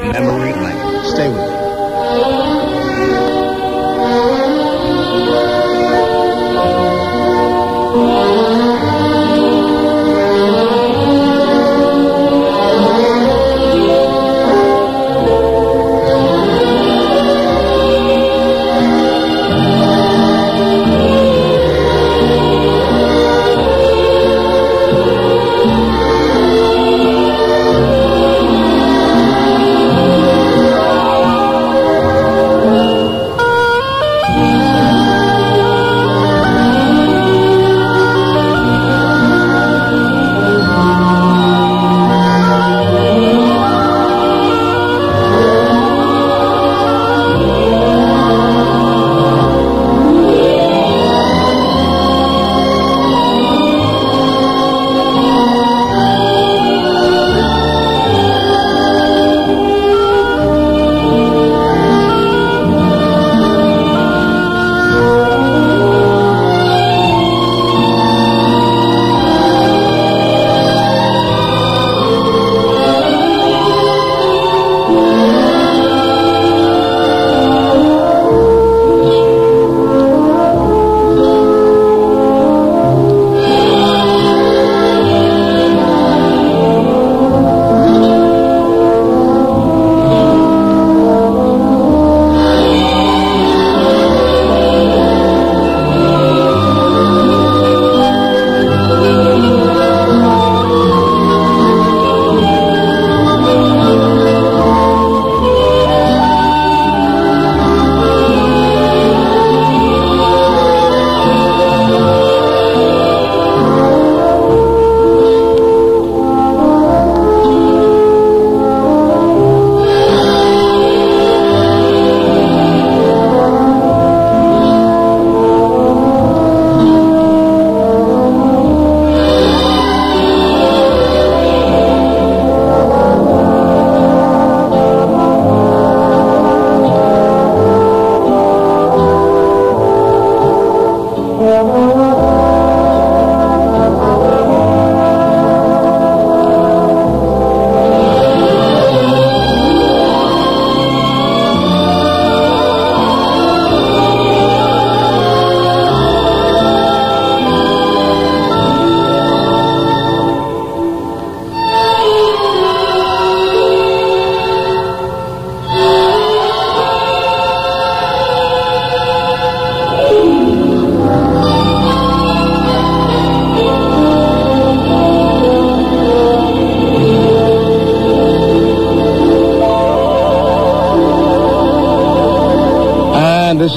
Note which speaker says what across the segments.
Speaker 1: Memory Lane. Stay with me.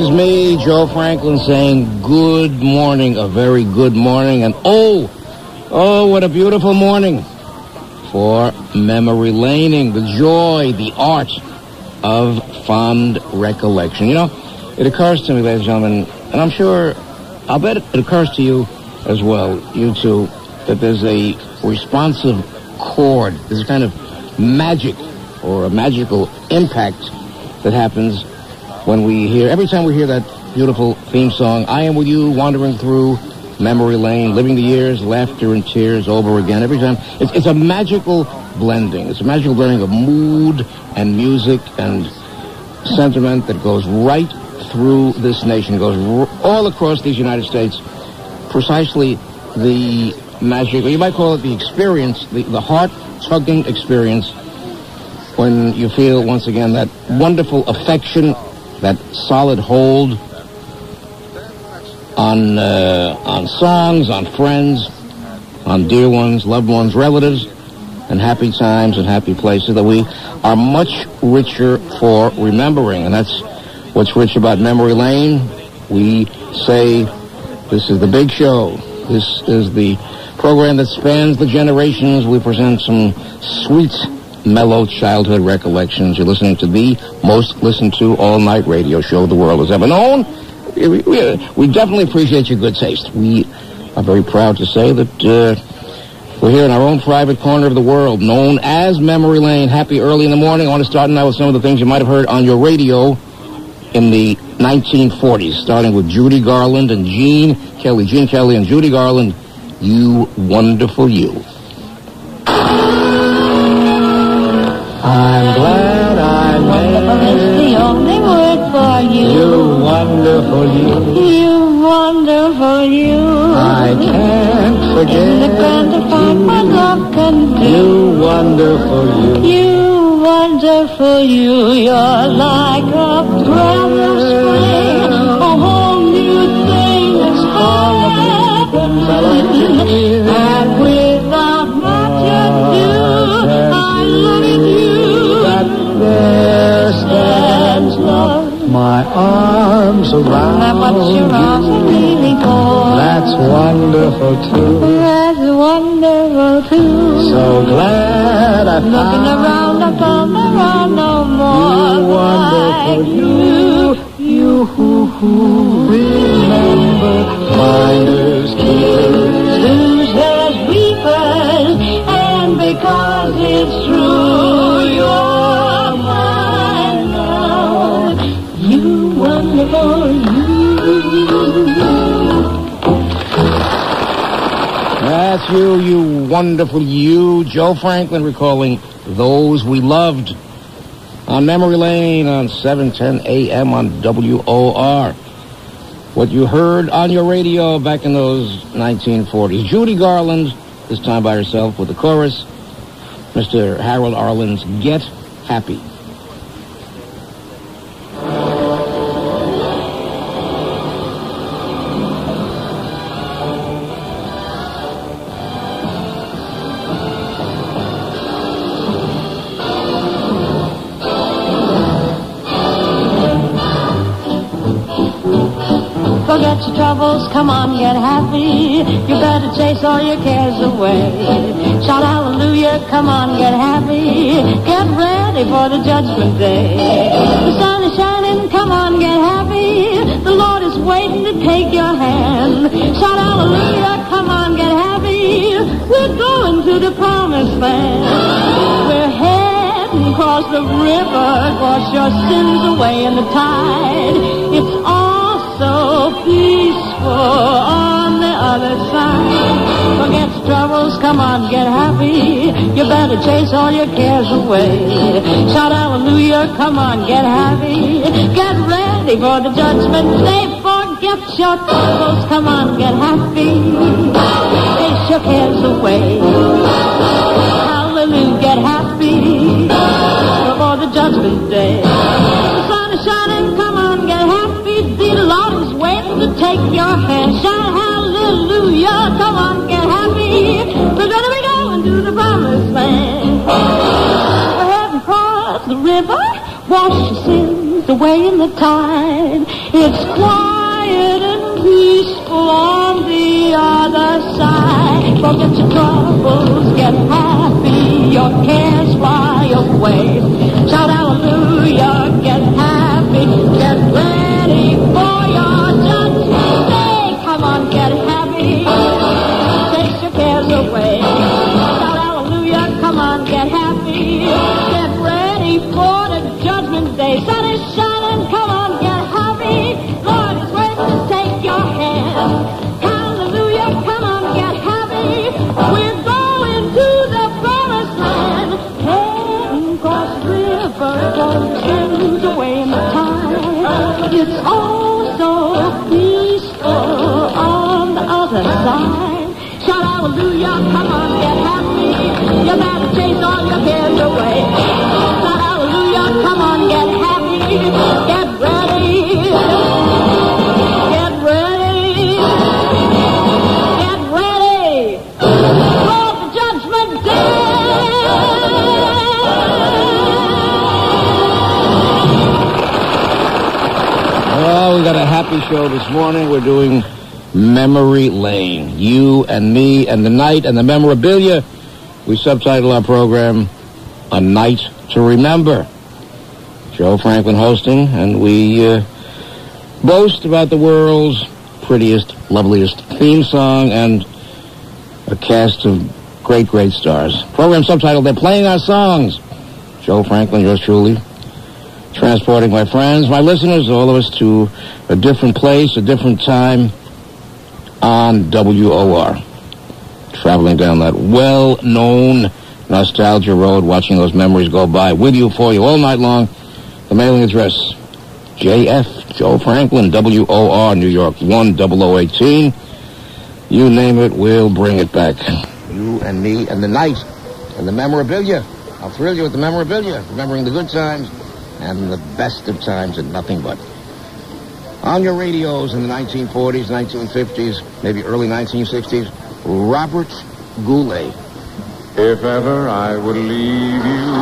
Speaker 1: Is me, Joe Franklin, saying good morning, a very good morning. And oh, oh, what a beautiful morning for memory laning, the joy, the art of fond recollection. You know, it occurs to me, ladies and gentlemen, and I'm sure, I'll bet it occurs to you as well, you two, that there's a responsive chord, there's a kind of magic or a magical impact that happens when we hear, every time we hear that beautiful theme song, I Am With You, wandering through memory lane, living the years, laughter and tears over again. Every time, it's, it's a magical blending. It's a magical blending of mood and music and sentiment that goes right through this nation, goes r- all across these United States. Precisely the magic, or you might call it the experience, the, the heart-tugging experience when you feel once again that wonderful affection, that solid hold on uh, on songs, on friends, on dear ones, loved ones, relatives, and happy times and happy places that we are much richer for remembering, and that's what's rich about Memory Lane. We say this is the big show. This is the program that spans the generations. We present some sweet mellow childhood recollections. You're listening to the most listened to all night radio show the world has ever known. We, we, we definitely appreciate your good taste. We are very proud to say that uh, we're here in our own private corner of the world, known as Memory Lane. Happy early in the morning. I want to start now with some of the things you might have heard on your radio in the 1940s, starting with Judy Garland and Gene Kelly. Gene Kelly and Judy Garland, You Wonderful You. I'm glad I wonderful met Wonderful is the only word for you.
Speaker 2: You wonderful you. You wonderful you.
Speaker 1: I can't forget In
Speaker 2: the grand effect my love can do.
Speaker 1: You wonderful you.
Speaker 2: You wonderful you. You're like a breath of spring. A whole new thing.
Speaker 1: It's
Speaker 2: all happens.
Speaker 1: My arms around
Speaker 2: That what your arms really for.
Speaker 1: That's wonderful too.
Speaker 2: That's wonderful too.
Speaker 1: So glad I
Speaker 2: Looking
Speaker 1: found
Speaker 2: around, I found there are no more
Speaker 1: you wonderful
Speaker 2: like
Speaker 1: you. You who, who remember
Speaker 2: wonderful you.
Speaker 1: Joe Franklin recalling those we loved on Memory Lane on 710 a.m. on WOR. What you heard on your radio back in those 1940s. Judy Garland, this time by herself with the chorus. Mr. Harold Arlen's Get Happy.
Speaker 2: Come on, get happy. Get ready for the judgment day. The sun is shining, come on, get happy. The Lord is waiting to take your hand. Shout hallelujah, come on, get happy. We're going to the promised land. We're heading across the river, wash your sins away in the tide. It's all come on, get happy. You better chase all your cares away. Shout hallelujah, come on, get happy. Get ready for the judgment day. Forget your troubles, come on, get happy. Chase your cares away. Hallelujah, get happy. Before the judgment day. The sun is shining, come on, get happy. The Lord is waiting to take your hand. Shout hallelujah, come on, We're gonna be going to the promised land. We're heading across the river, wash your sins away in the tide. It's quiet and peaceful on the other side. Forget your troubles, get happy, your cares fly away. Shout hallelujah, get happy, get ready It's all so peaceful on the other side. Shout hallelujah, come on, get happy. You better chase all your cares away. Shout hallelujah, come on, get happy. Get
Speaker 1: We got a happy show this morning. We're doing Memory Lane. You and me and the night and the memorabilia. We subtitle our program A Night to Remember. Joe Franklin hosting, and we uh, boast about the world's prettiest, loveliest theme song and a cast of great, great stars. Program subtitled They're Playing Our Songs. Joe Franklin, yours truly transporting my friends, my listeners, all of us to a different place, a different time on WOR. Traveling down that well-known nostalgia road, watching those memories go by with you, for you, all night long. The mailing address, JF, Joe Franklin, WOR, New York 10018. You name it, we'll bring it back. You and me and the night and the memorabilia. I'll thrill you with the memorabilia, remembering the good times and the best of times and nothing but. On your radios in the 1940s, 1950s, maybe early 1960s, Robert Goulet.
Speaker 3: If ever I would leave you,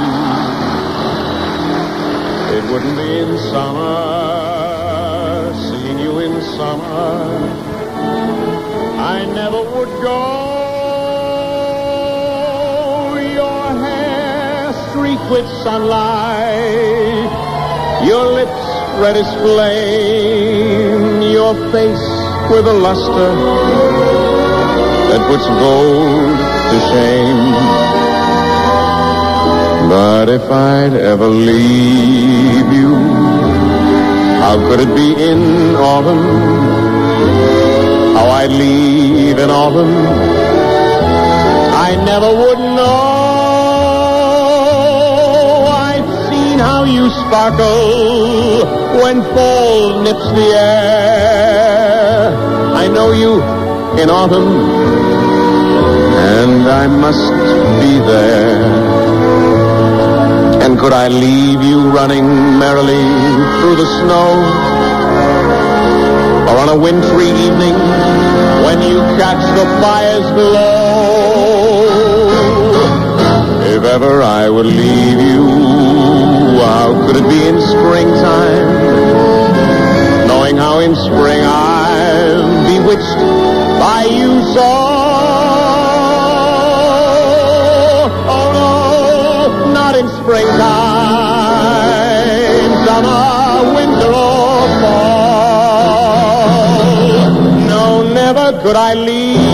Speaker 3: it wouldn't be in summer, seeing you in summer. I never would go. Your hair streaked with sunlight, your lips red as flame, your face with a luster that puts gold to shame. But if I'd ever leave you, how could it be in autumn? How I'd leave in autumn, I never would know. How you sparkle when fall nips the air. I know you in autumn, and I must be there. And could I leave you running merrily through the snow? Or on a wintry evening when you catch the fire's glow? If ever I would leave you, how could it be in springtime? Knowing how in spring I'm bewitched by you so. Oh no, not in springtime, summer, winter or fall. No, never could I leave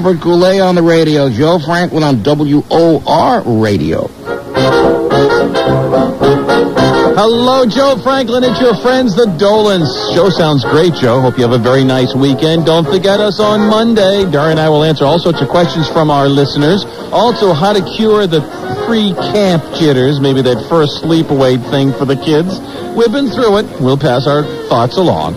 Speaker 1: Robert Goulet on the radio, Joe Franklin on WOR radio.
Speaker 4: Hello, Joe Franklin. It's your friends, the Dolans. Show sounds great, Joe. Hope you have a very nice weekend. Don't forget us on Monday. Daria and I will answer all sorts of questions from our listeners. Also, how to cure the pre-camp jitters, maybe that first sleepaway thing for the kids. We've been through it. We'll pass our thoughts along.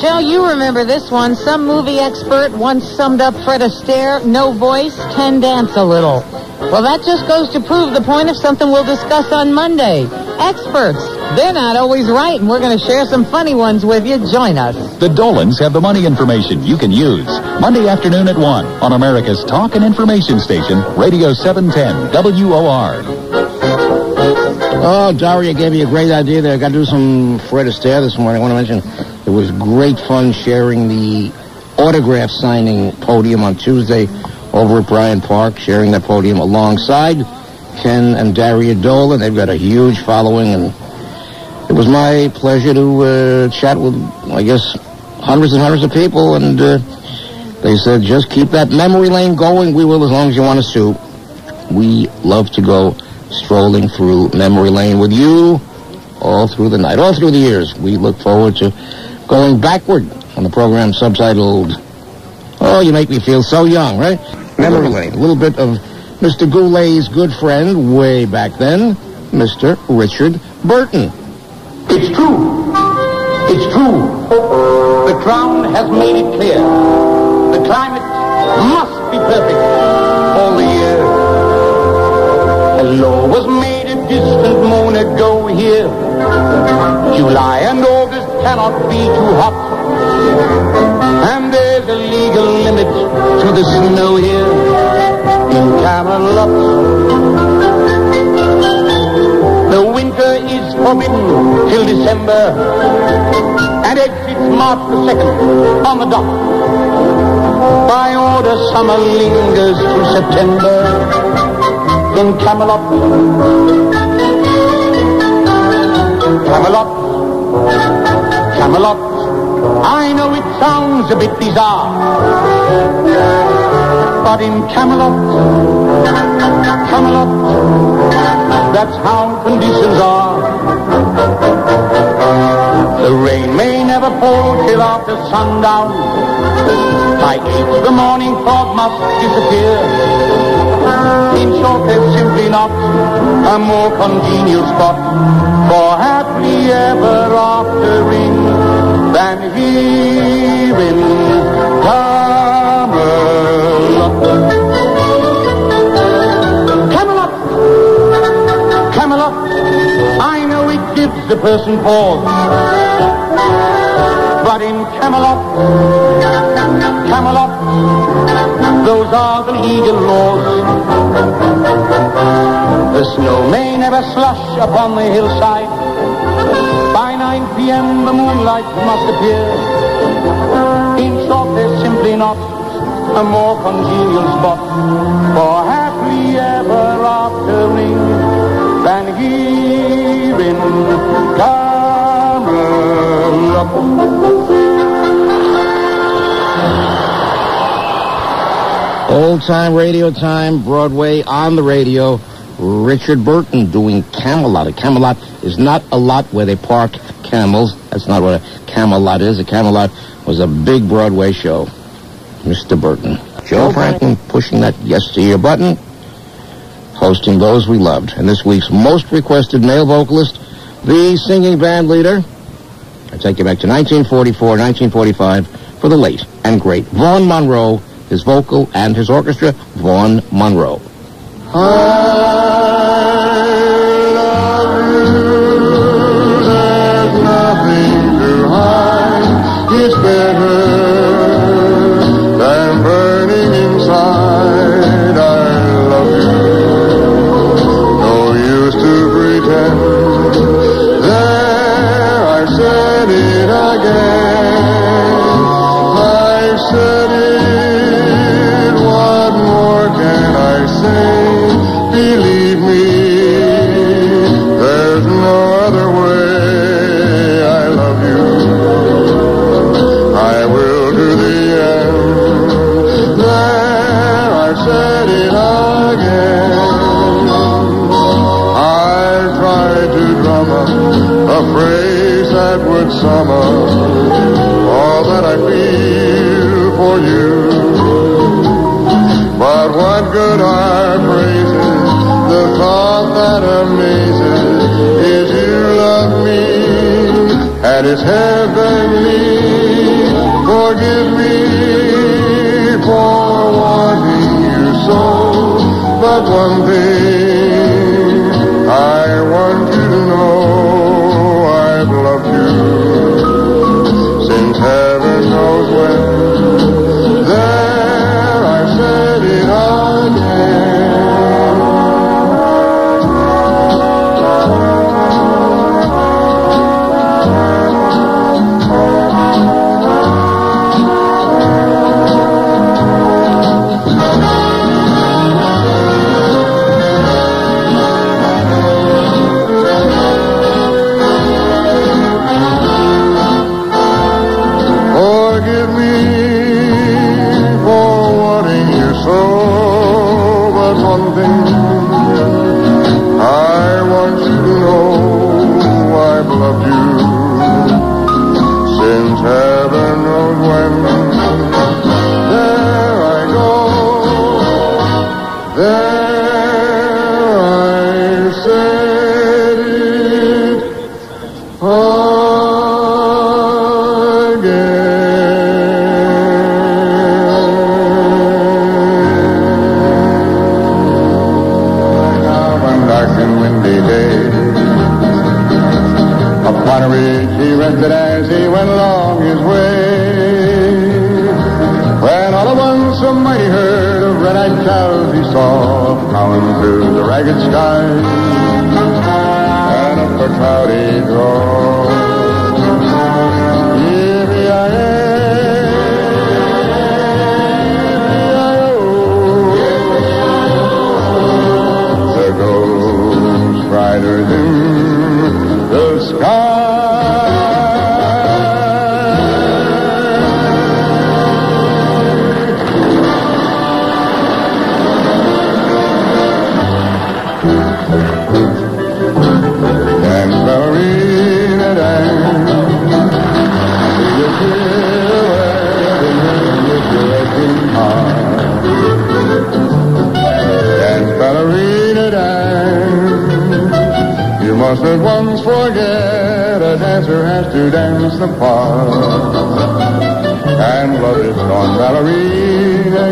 Speaker 5: Joe, you remember this one. Some movie expert once summed up Fred Astaire, no voice, can dance a little. Well, that just goes to prove the point of something we'll discuss on Monday. Experts. They're not always right, and we're going to share some funny ones with you. Join us.
Speaker 6: The Dolans have the money information you can use. Monday afternoon at 1 on America's talk and information station, Radio 710 WOR.
Speaker 1: Oh, Daria gave me a great idea there. I got to do some Fred Astaire this morning. I want to mention it was great fun sharing the autograph signing podium on Tuesday over at Bryant Park, sharing that podium alongside Ken and Daria Dolan. They've got a huge following, and it was my pleasure to uh, chat with, I guess, hundreds and hundreds of people, and uh, they said, just keep that memory lane going. We will as long as you want us to. We love to go strolling through memory lane with you all through the night, all through the years. We look forward to going backward on the program subtitled, Oh, You Make Me Feel So Young, right? Memory lane. A little bit of Mr. Goulet's good friend way back then, Mr. Richard Burton.
Speaker 7: It's true. It's true. The Crown has made it clear. The climate must be perfect all the year. A law was made a distant moon ago here. July and August cannot be too hot. And there's a legal limit to the snow here in Camelot. The winter is forbidden till December and exits March the 2nd on the dock. By order, summer lingers through September in Camelot. Camelot, Camelot. I know it sounds a bit bizarre. But in Camelot, Camelot, that's how conditions are. The rain may never fall till after sundown. By eight, the morning fog must disappear. In short, there's simply not a more congenial spot for happily ever aftering than here in Camelot. Camelot! Camelot! I know it gives the person pause. But in Camelot, Camelot, those are the legal laws. The snow may never slush upon the hillside. 9 p.m. the moonlight must appear. In short, there's simply not a more congenial spot for happily ever aftering than here in Camelot.
Speaker 1: Old time radio time, Broadway on the radio. Richard Burton doing Camelot. A Camelot is not a lot where they park camels. That's not what a Camelot is. A Camelot was a big Broadway show. Mr. Burton. Joe Franklin pushing that yes to your button, hosting those we loved. And this week's most requested male vocalist, the singing band leader. I take you back to 1944, 1945 for the late and great Vaughn Monroe, his vocal and his orchestra, Vaughn Monroe. Ah.
Speaker 8: That is heavenly. Forgive me for wanting you so, but one thing I want you to know there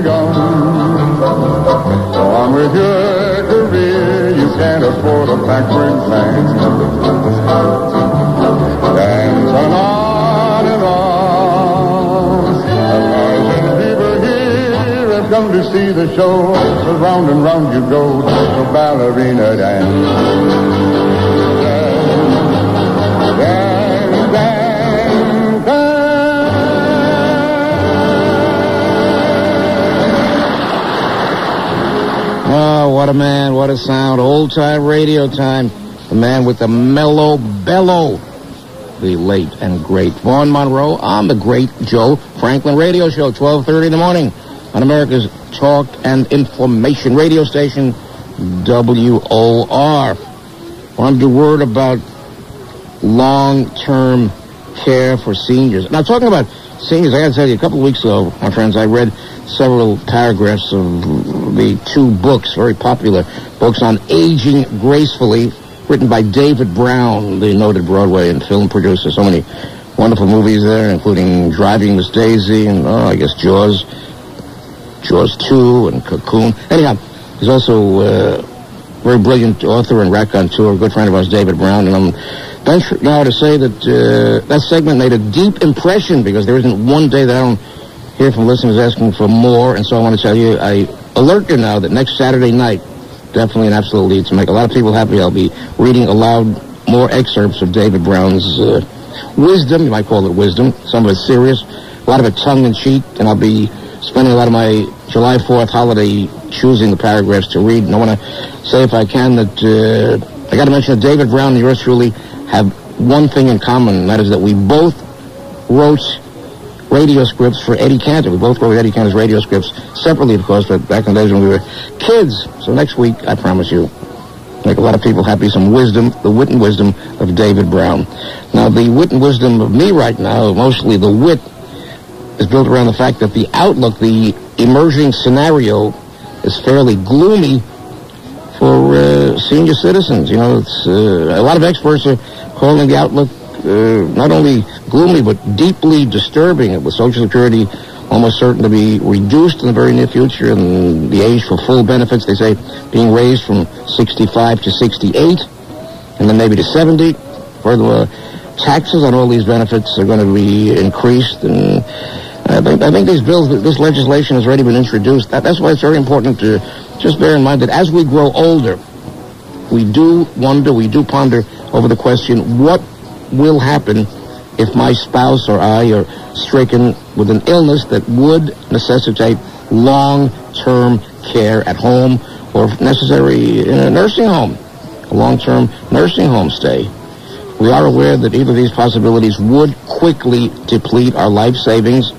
Speaker 8: gone. On with your career, you can't afford a backward glance. Dance on, and on. A thousand people here have come to see the show. So round and round you go, so ballerina. Dance,
Speaker 1: Oh, what a man, what a sound. Old time radio time. The man with the mellow bellow. The late and great Vaughn Monroe on the great Joe Franklin radio show, 1230 in the morning on America's talk and information radio station, WOR. Wanted to word about long-term care for seniors. Now, talking about seniors, I got to tell you, a couple of weeks ago, my friends, I read several paragraphs of the two books, very popular books on aging gracefully, written by David Brown, the noted Broadway and film producer. So many wonderful movies there, including Driving Miss Daisy and, oh, I guess Jaws, Jaws 2 and Cocoon. Anyhow, he's also uh, very brilliant author and raconteur, a good friend of ours, David Brown, and I'm venture now to say that uh, that segment made a deep impression because there isn't one day that I don't hear from listeners asking for more, and so I want to tell you, I alert you now that next Saturday night, definitely an absolute lead to make. A lot of people happy. I'll be reading aloud more excerpts of David Brown's uh, wisdom, you might call it wisdom, some of it serious, a lot of it tongue-in-cheek, and I'll be spending a lot of my July 4th holiday choosing the paragraphs to read. And I want to say, if I can, that uh, I got to mention that David Brown and yours truly have one thing in common, and that is that we both wrote radio scripts for Eddie Cantor. We both wrote Eddie Cantor's radio scripts separately, of course, but back in the days when we were kids. So next week, I promise you, make a lot of people happy, some wisdom, the wit and wisdom of David Brown. Now, the wit and wisdom of me right now, mostly the wit, is built around the fact that the outlook, the emerging scenario, is fairly gloomy for uh, senior citizens. You know, it's uh, a lot of experts are calling the outlook uh, not only gloomy but deeply disturbing. With Social Security almost certain to be reduced in the very near future, and the age for full benefits, they say, being raised from 65 to 68, and then maybe to 70. Furthermore, taxes on all these benefits are going to be increased, and I think, I think these bills, this legislation has already been introduced. That, that's why it's very important to just bear in mind that as we grow older, we do wonder, we do ponder over the question, what will happen if my spouse or I are stricken with an illness that would necessitate long-term care at home or if necessary in a nursing home, a long-term nursing home stay. We are aware that either of these possibilities would quickly deplete our life savings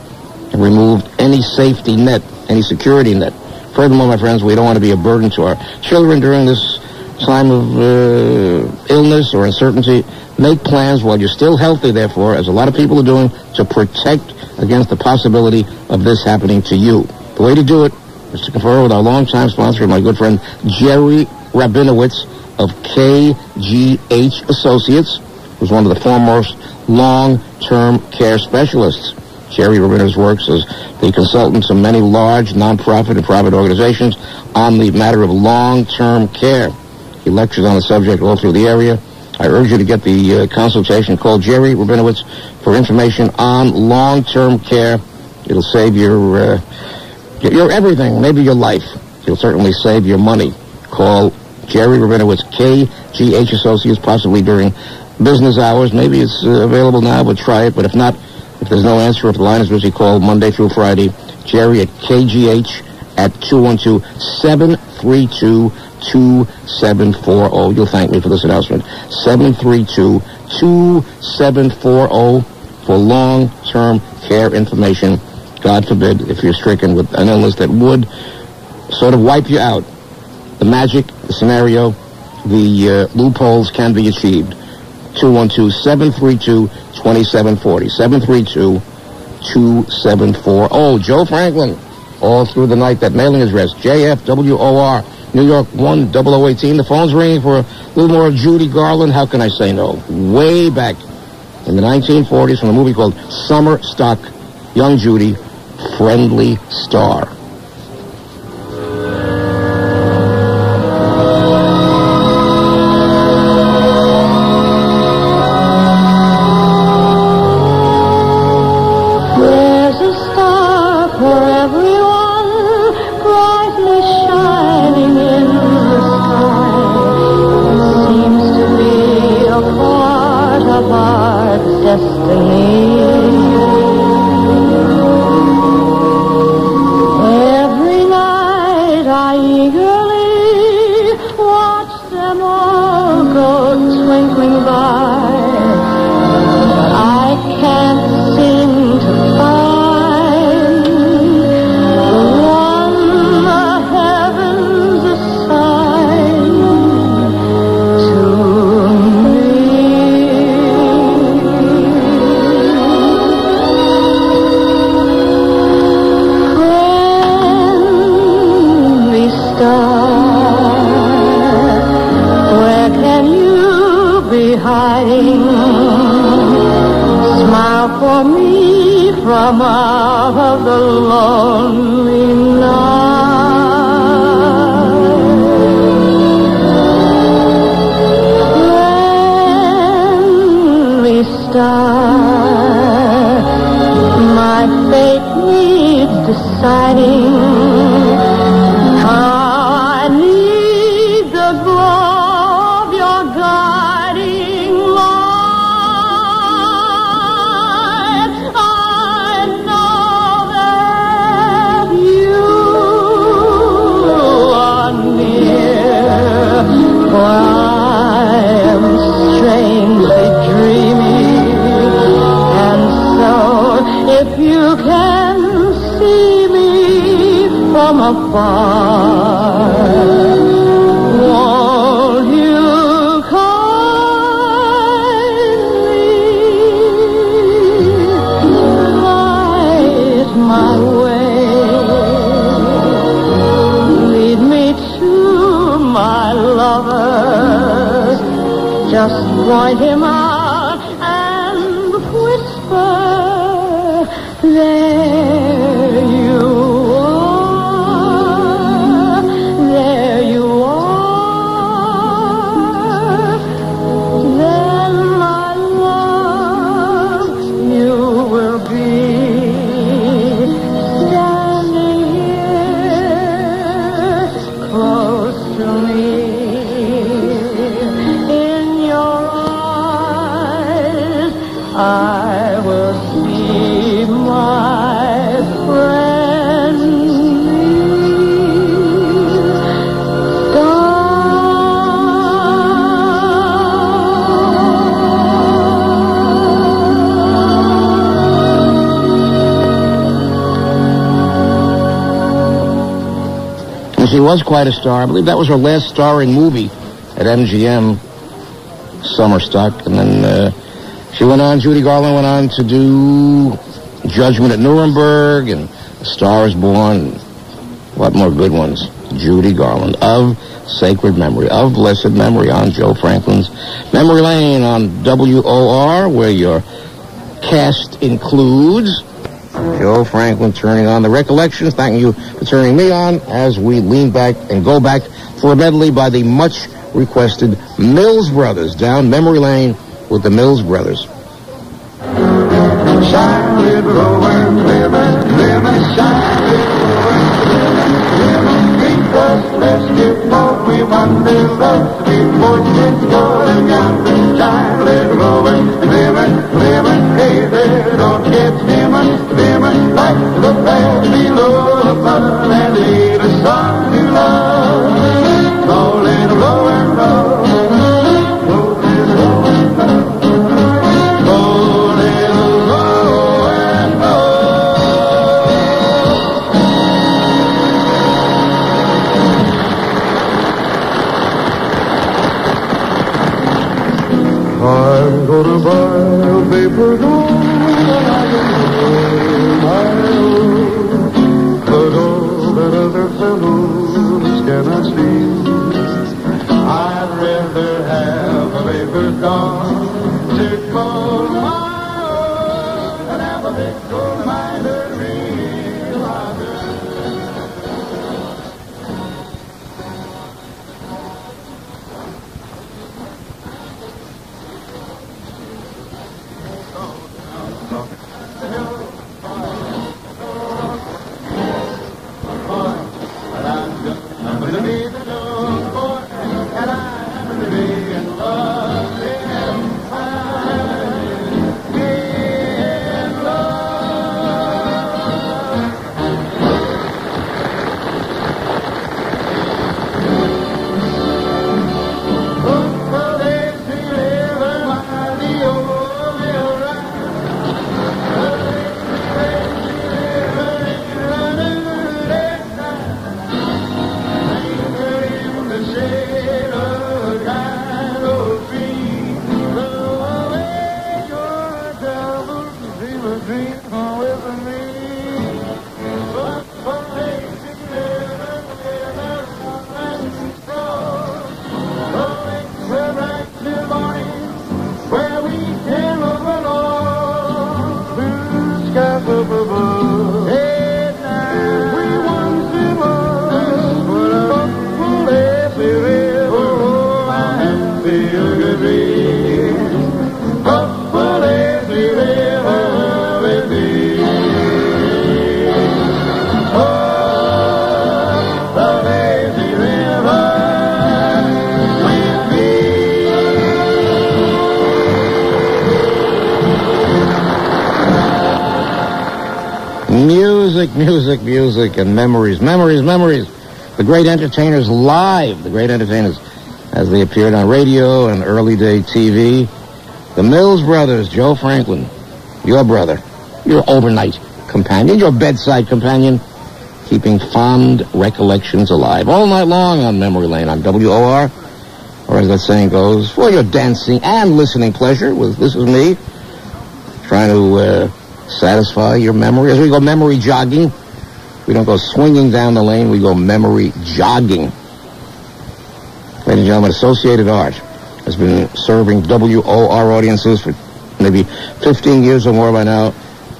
Speaker 1: and remove any safety net, any security net. Furthermore, my friends, we don't want to be a burden to our children during this time of uh, illness or uncertainty. Make plans while you're still healthy, therefore, as a lot of people are doing, to protect against the possibility of this happening to you. The way to do it is to confer with our longtime sponsor, my good friend Jerry Rabinowitz of KGH Associates, who's one of the foremost long-term care specialists. Jerry Rabinowitz works as the consultant to many large nonprofit and private organizations on the matter of long-term care. He lectures on the subject all through the area. I urge you to get the uh, consultation. Call Jerry Rabinowitz for information on long-term care. It'll save your, uh, your everything, maybe your life. It'll certainly save your money. Call Jerry Rabinowitz, KGH Associates, possibly during business hours. Maybe it's uh, available now, but try it. But if not, if there's no answer, if the line is busy, call Monday through Friday. Jerry at KGH at 212-732-2740. You'll thank me for this announcement. 732-2740 for long-term care information. God forbid if you're stricken with an illness that would sort of wipe you out. The magic, the scenario, the uh, loopholes can be achieved. 212-732-2740. 732-2740. Oh, Joe Franklin. All through the night, that mailing address, JFWOR, New York 10018. The phone's ringing for a little more of Judy Garland. How can I say no? Way back in the 1940s from a movie called Summer Stock, Young Judy, Friendly Star.
Speaker 2: From out of the lonely Just point him out and whisper, there
Speaker 1: she was quite a star. I believe that was her last starring movie at MGM, Summer Stock. And then uh, she went on, Judy Garland went on to do Judgment at Nuremberg and A Star is Born. What more good ones? Judy Garland of sacred memory, of blessed memory on Joe Franklin's Memory Lane on WOR, where your cast includes Joe Franklin turning on the recollections. Thanking you for turning me on as we lean back and go back for a medley by the much requested Mills Brothers down memory lane with the Mills Brothers.
Speaker 8: Shine, Rowan, lemon, lemon, shine, there, don't get lemon, lemon, like the past below the fun and lead us on
Speaker 1: Music, music, music, and memories, memories, memories. The great entertainers live, the great entertainers as they appeared on radio and early day TV. The Mills Brothers, Joe Franklin, your brother, your overnight companion, your bedside companion, keeping fond recollections alive all night long on Memory Lane on WOR, or as that saying goes, for your dancing and listening pleasure. With this is me trying to uh, satisfy your memory as we go memory jogging. We don't go swinging down the lane; we go memory jogging. Ladies and gentlemen, Associated Art has been serving WOR audiences for maybe 15 years or more by now,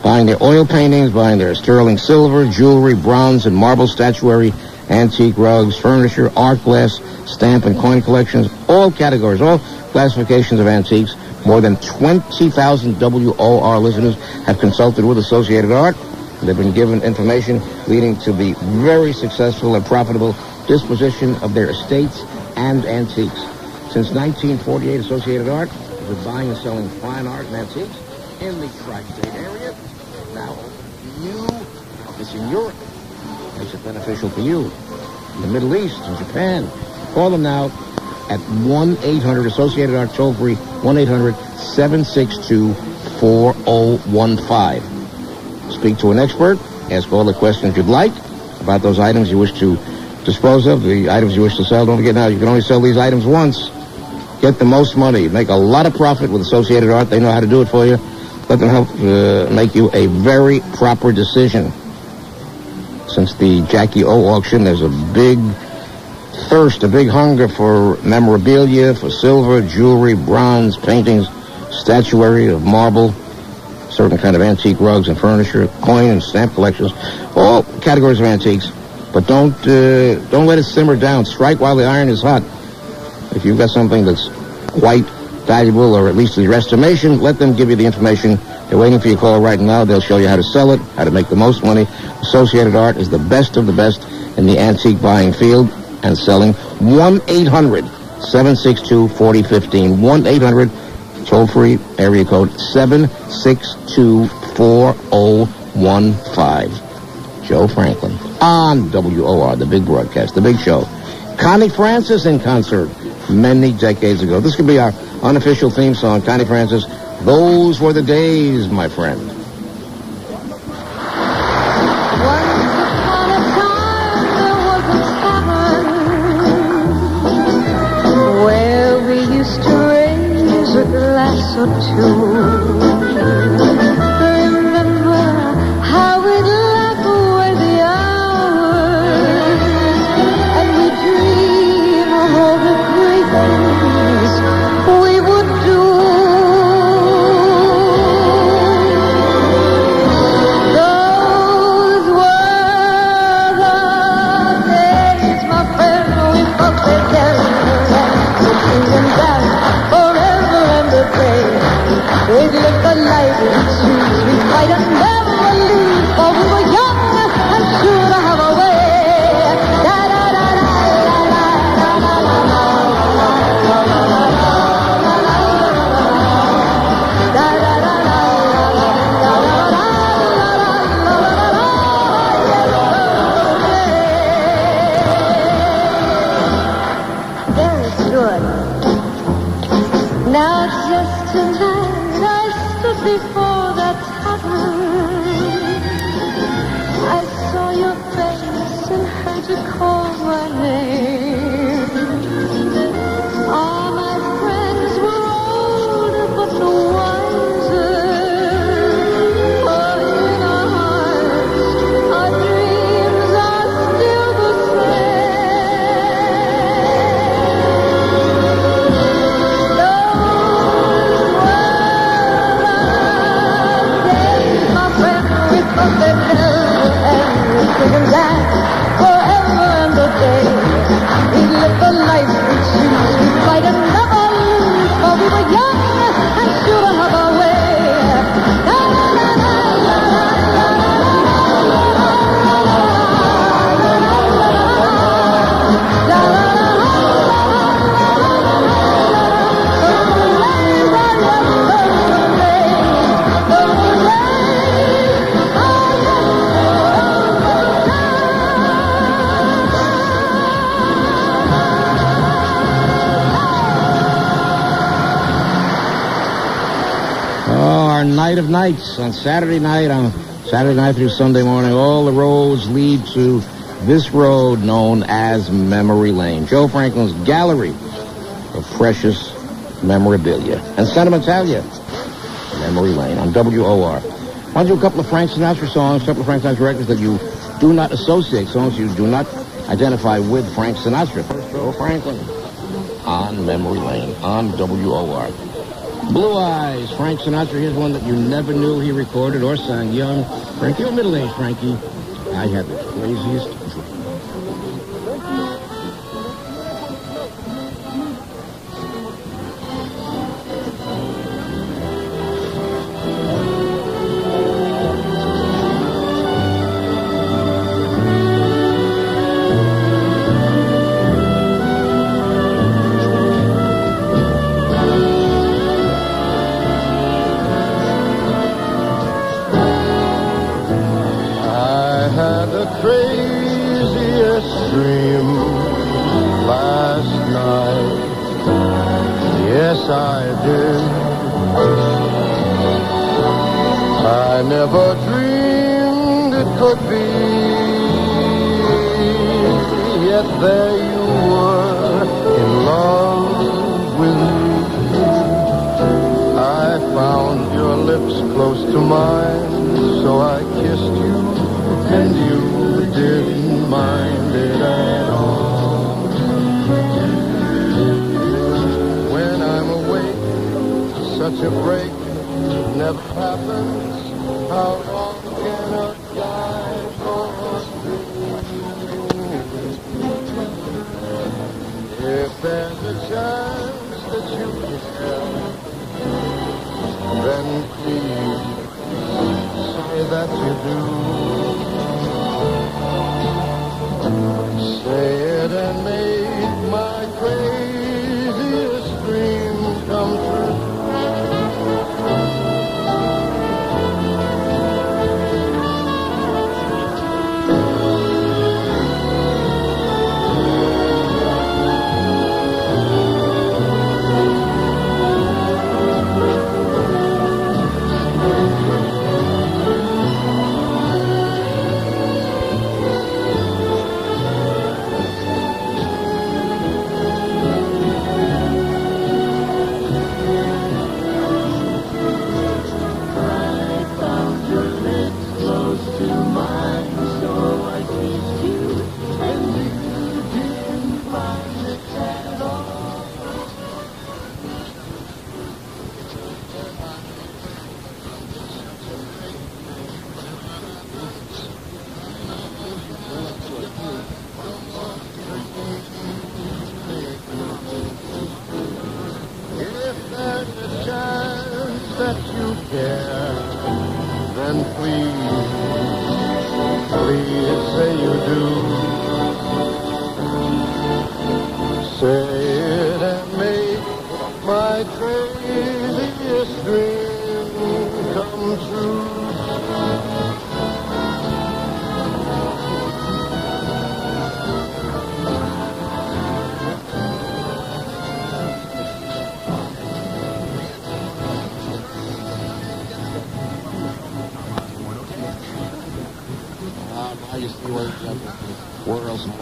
Speaker 1: buying their oil paintings, buying their sterling silver, jewelry, bronze, and marble statuary, antique rugs, furniture, art glass, stamp and coin collections, all categories, all classifications of antiques. More than 20,000 WOR listeners have consulted with Associated Art. They've been given information leading to the very successful and profitable disposition of their estates and antiques. Since 1948, Associated Art has been buying and selling fine art and antiques in the tri-state area. Now, you, it's in Europe. Makes it beneficial for you. In the Middle East, in Japan. Call them now at 1-800 Associated Art toll free 1-800-762-4015. Speak to an expert. Ask all the questions you'd like about those items you wish to dispose of, the items you wish to sell. Don't forget now, you can only sell these items once. Get the most money. Make a lot of profit with Associated Art. They know how to do it for you. Let them help uh, make you a very proper decision. Since the Jackie O auction, there's a big thirst, a big hunger for memorabilia, for silver, jewelry, bronze, paintings, statuary of marble, certain kind of antique rugs and furniture, coin and stamp collections, all categories of antiques. But don't uh, don't let it simmer down. Strike while the iron is hot. If you've got something that's quite valuable, or at least your estimation, let them give you the information. They're waiting for your call right now. They'll show you how to sell it, how to make the most money. Associated Art is the best of the best in the antique buying field and selling. 1-800-762-4015. 1-800 toll free area code 762-4015. Joe Franklin on WOR, the big broadcast, the big show. Connie Francis in concert many decades ago. This could be our unofficial theme song. Connie Francis, those were the days, my friend.
Speaker 9: so true. on Saturday night, on Saturday night through Sunday morning, all the roads lead to this road known as Memory Lane. Joe Franklin's gallery of precious memorabilia and sentimentality. Memory Lane on WOR. Why don't you a couple of Frank Sinatra songs, a couple of Frank Sinatra records that you do not associate, songs you do not identify with Frank Sinatra. Joe Franklin on Memory Lane on WOR. Blue Eyes, Frank Sinatra. Here's one that you never knew he recorded or sang young. Frank, you're middle-aged, Frankie. I had the craziest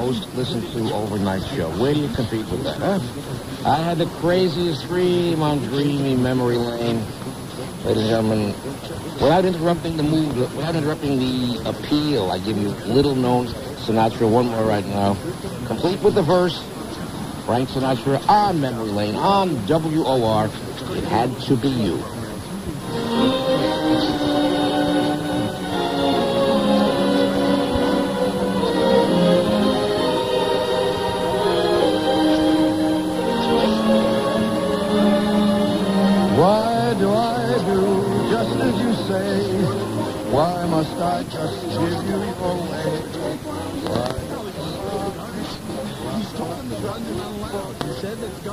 Speaker 8: most listened to overnight show. Where do you compete with that, huh? I had the craziest dream on dreamy memory lane. Ladies and gentlemen, without interrupting the mood, without interrupting the appeal, I give you little known Sinatra one more right now. Complete with the verse, Frank Sinatra on memory lane, on WOR. It had to be you.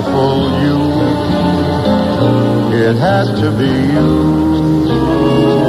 Speaker 1: wonderful you. It had to be you.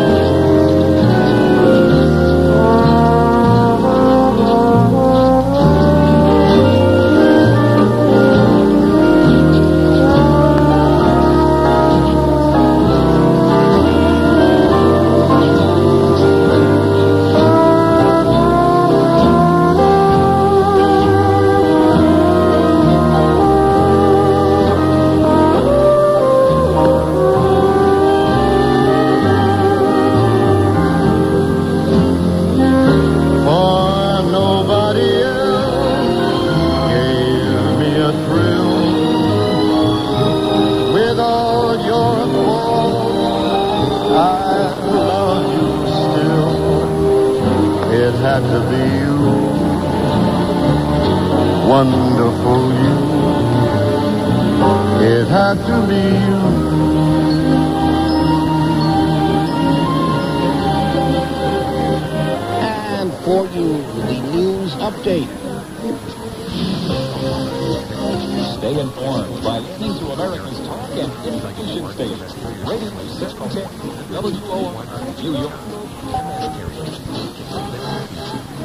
Speaker 6: Stay informed by listening to America's talk and information station. Radio 610 WOR New York.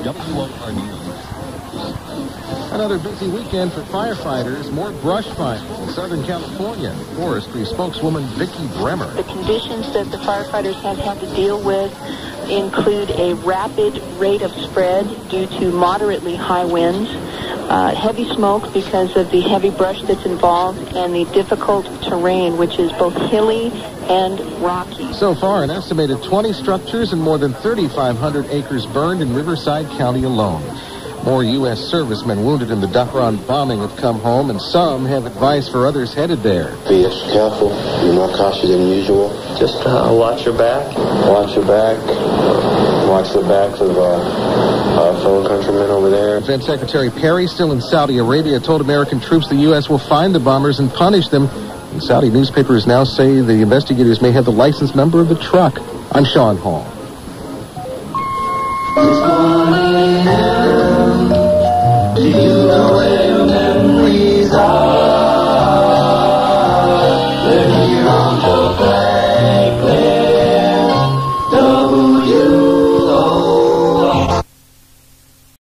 Speaker 6: WOR News.
Speaker 4: Another busy weekend for firefighters. More brush fires in Southern California. Forestry spokeswoman Vicki Bremer.
Speaker 10: The conditions that the firefighters have had to deal with include a rapid rate of spread due to moderately high winds, uh, heavy smoke because of the heavy brush that's involved, and the difficult terrain, which is both hilly and rocky.
Speaker 4: So far, an estimated 20 structures and more than 3,500 acres burned in Riverside County alone. More U.S. servicemen wounded in the Dhahran bombing have come home, and some have advice for others headed there.
Speaker 11: Be extra careful. Be more cautious than usual.
Speaker 12: Just uh, watch your back.
Speaker 11: Watch your back. Watch the backs of uh, our fellow countrymen over there.
Speaker 4: Defense Secretary Perry, still in Saudi Arabia, told American troops the U.S. will find the bombers and punish them. And Saudi newspapers now say the investigators may have the license number of the truck. I'm Sean Hall.